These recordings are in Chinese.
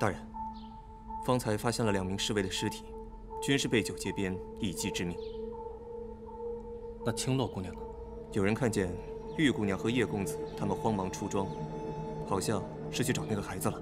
大人，方才发现了两名侍卫的尸体，均是被九节鞭一击致命。那青洛姑娘呢？有人看见玉姑娘和叶公子他们慌忙出庄，好像是去找那个孩子了。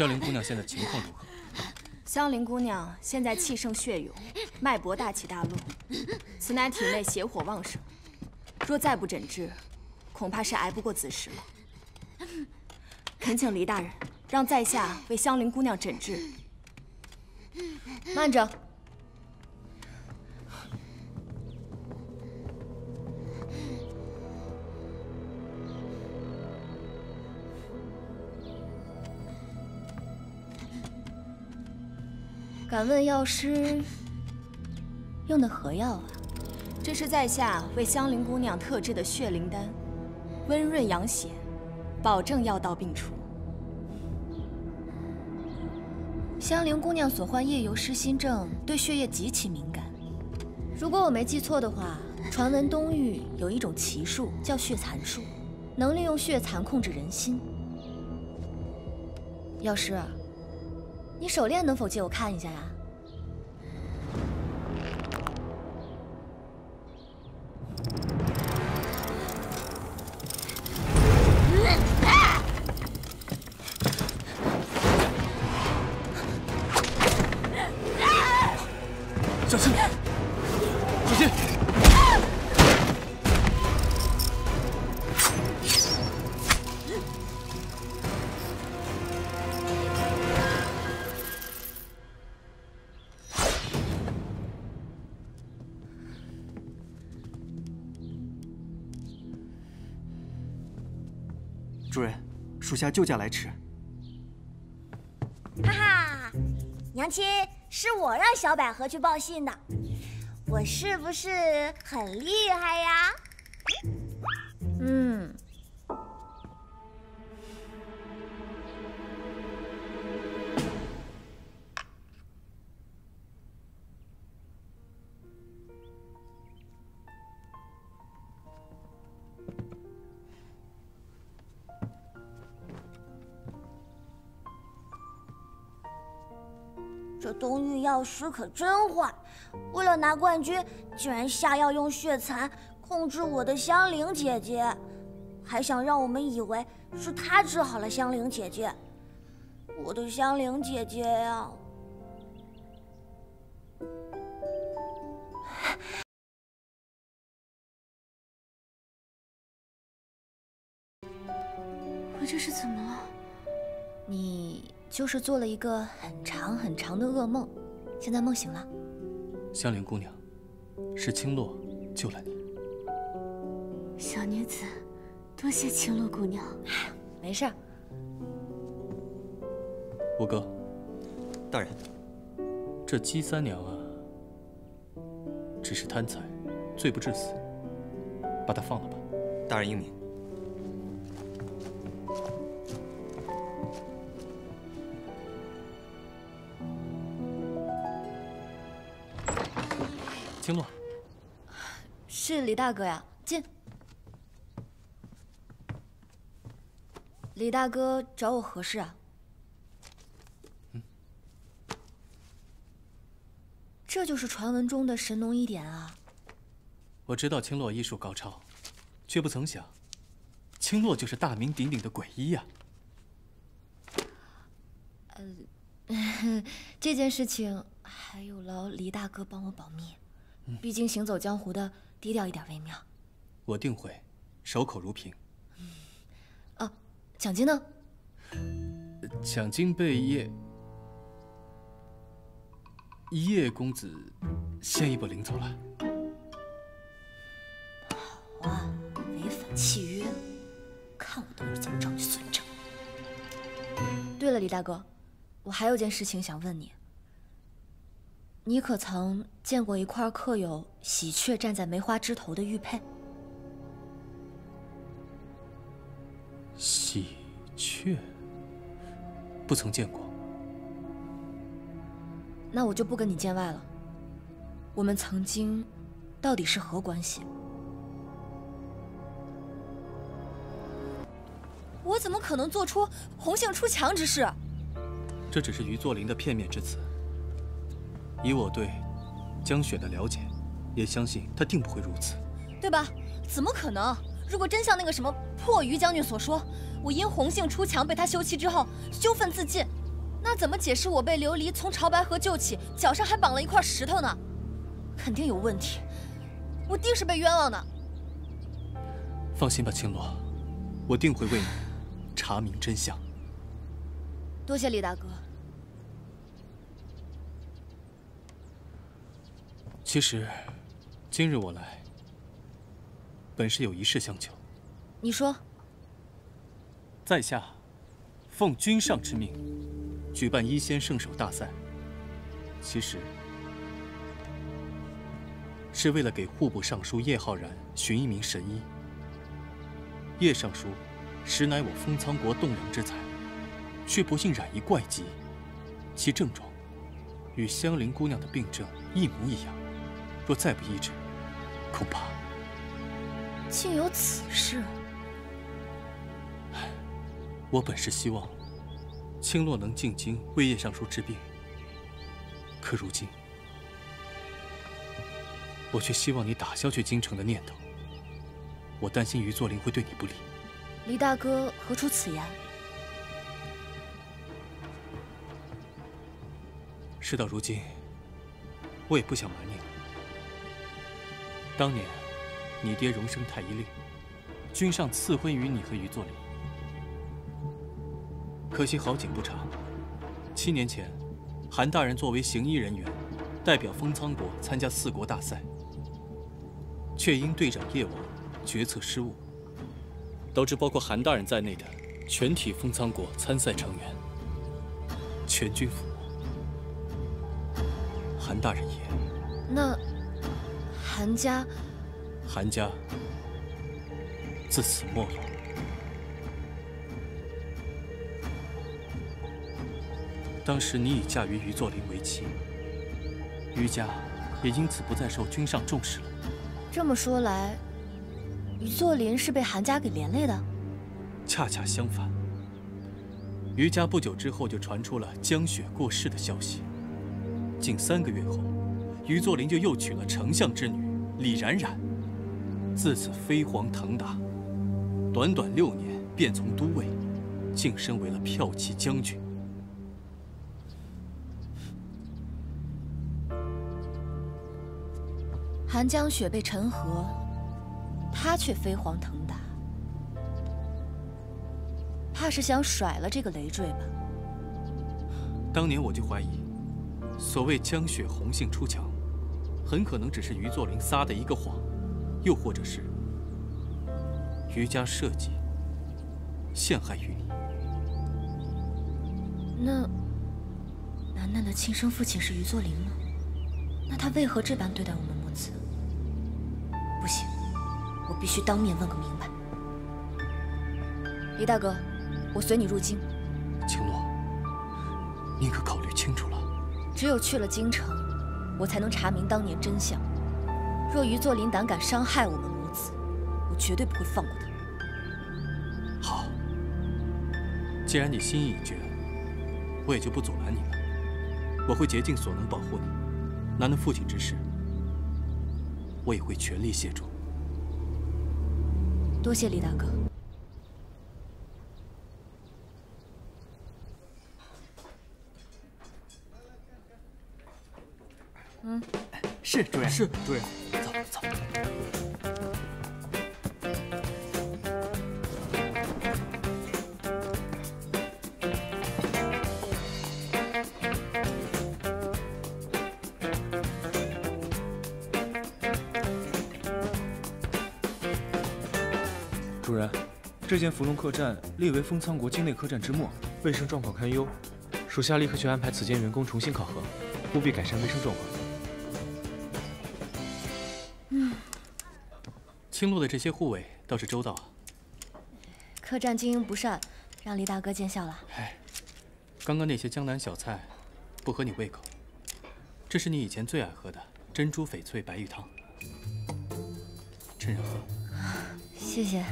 香菱姑娘现在情况如何？香菱姑娘现在气盛血涌，脉搏大起大落，此乃体内邪火旺盛，若再不诊治，恐怕是挨不过子时了。恳请黎大人让在下为香菱姑娘诊治。慢着。敢问药师用的何药啊？这是在下为香菱姑娘特制的血灵丹，温润养血，保证药到病除。香菱姑娘所患夜游失心症，对血液极其敏感。如果我没记错的话，传闻东域有一种奇术叫血蚕术，能利用血蚕控制人心。药师。你手链能否借我看一下呀？主人，属下救驾来迟。哈哈，娘亲，是我让小百合去报信的，我是不是很厉害呀？东域药师可真坏，为了拿冠军，竟然下药用血残控制我的香菱姐姐，还想让我们以为是他治好了香菱姐姐。我的香菱姐姐呀！我这是怎么了？你。就是做了一个很长很长的噩梦，现在梦醒了。香菱姑娘，是青洛救了你。小女子，多谢青洛姑娘。没事。五哥，大人，这姬三娘啊，只是贪财，罪不至死，把她放了吧。大人英明。青洛，是李大哥呀，进。李大哥找我何事啊？嗯，这就是传闻中的神农一点啊。我知道青洛医术高超，却不曾想，青洛就是大名鼎鼎的鬼医呀。呃，这件事情。还有劳李大哥帮我保密，毕竟行走江湖的，低调一点为妙。我定会，守口如瓶。哦，奖金呢？奖金被叶叶公子先一步领走了。好啊，违反契约，看我等会儿怎么找你算账。对了，李大哥，我还有件事情想问你。你可曾见过一块刻有“喜鹊站在梅花枝头”的玉佩？喜鹊，不曾见过。那我就不跟你见外了。我们曾经到底是何关系？我怎么可能做出红杏出墙之事？这只是于作霖的片面之词。以我对江雪的了解，也相信她定不会如此，对吧？怎么可能？如果真像那个什么破鱼将军所说，我因红杏出墙被他休妻之后羞愤自尽，那怎么解释我被琉璃从潮白河救起，脚上还绑了一块石头呢？肯定有问题，我定是被冤枉的。放心吧，青罗，我定会为你查明真相。多谢李大哥。其实，今日我来，本是有一事相求。你说。在下奉君上之命，举办医仙圣手大赛，其实是为了给户部尚书叶浩然寻一名神医。叶尚书实乃我封苍国栋梁之才，却不幸染一怪疾，其症状与香菱姑娘的病症一模一样。若再不医治，恐怕竟有此事。我本是希望青洛能进京为叶尚书治病，可如今我却希望你打消去京城的念头。我担心于作霖会对你不利。李大哥何出此言？事到如今，我也不想瞒你了。当年，你爹荣升太医令，君上赐婚于你和于作霖。可惜好景不长，七年前，韩大人作为行医人员，代表封苍国参加四国大赛，却因队长叶王决策失误，导致包括韩大人在内的全体封苍国参赛成员全军覆没。韩大人也那。韩家，韩家自此没落。当时你已嫁于于作霖为妻，于家也因此不再受君上重视了。这么说来，于作霖是被韩家给连累的？恰恰相反，于家不久之后就传出了江雪过世的消息。仅三个月后，于作霖就又娶了丞相之女。李冉冉自此飞黄腾达，短短六年便从都尉晋升为了骠骑将军。寒江雪被沉河，他却飞黄腾达，怕是想甩了这个累赘吧？当年我就怀疑，所谓江雪红杏出墙。很可能只是于作霖撒的一个谎，又或者是于家设计陷害于你。那楠楠的亲生父亲是于作霖吗？那他为何这般对待我们母子？不行，我必须当面问个明白。李大哥，我随你入京。青洛，你可考虑清楚了？只有去了京城。我才能查明当年真相。若于作霖胆敢伤害我们母子，我绝对不会放过他。好，既然你心意已决，我也就不阻拦你了。我会竭尽所能保护你。楠楠父亲之事，我也会全力协助。多谢李大哥。是主任。是主任。走走。主任，这间芙蓉客栈列为封仓国境内客栈之末，卫生状况堪忧，属下立刻去安排此间员工重新考核，务必改善卫生状况。青洛的这些护卫倒是周到啊。客栈经营不善，让黎大哥见笑了。哎，刚刚那些江南小菜不合你胃口，这是你以前最爱喝的珍珠翡翠白玉汤，趁热喝。谢谢。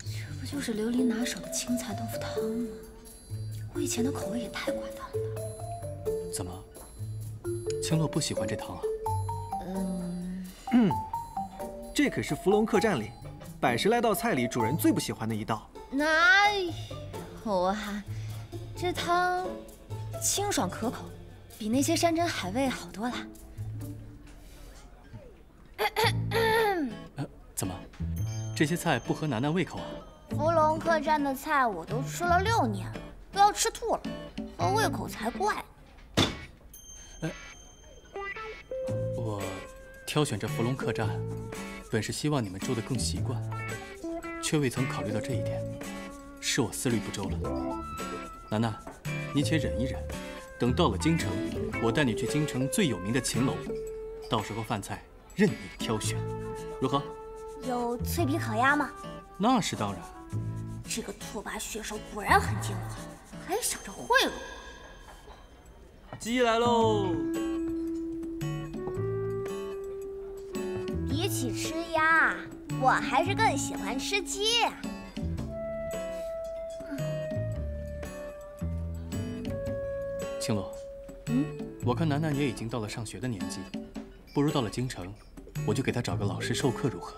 这不就是琉璃拿手的青菜豆腐汤吗？我以前的口味也太寡淡了吧。怎么，青洛不喜欢这汤啊？嗯，这可是伏龙客栈里百十来道菜里主人最不喜欢的一道。哪有啊？这汤清爽可口，比那些山珍海味好多了。呃，怎么，这些菜不合楠楠胃口啊？伏龙客栈的菜我都吃了六年了，都要吃吐了，合胃口才怪。我挑选这伏龙客栈，本是希望你们住得更习惯，却未曾考虑到这一点，是我思虑不周了。楠楠，你且忍一忍，等到了京城，我带你去京城最有名的秦楼，到时候饭菜任你挑选，如何？有脆皮烤鸭吗？那是当然。这个拓跋血手果然很奸猾，还想着贿赂我。鸡来喽！比起吃鸭，我还是更喜欢吃鸡。青洛，嗯，我看楠楠也已经到了上学的年纪，不如到了京城，我就给她找个老师授课，如何？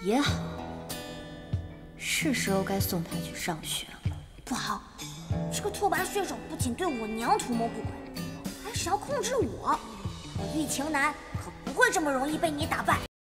也好，是时候该送他去上学了。不好，这个拓跋血手不仅对我娘图谋不轨，还想要控制我。我玉晴南可不不会这么容易被你打败。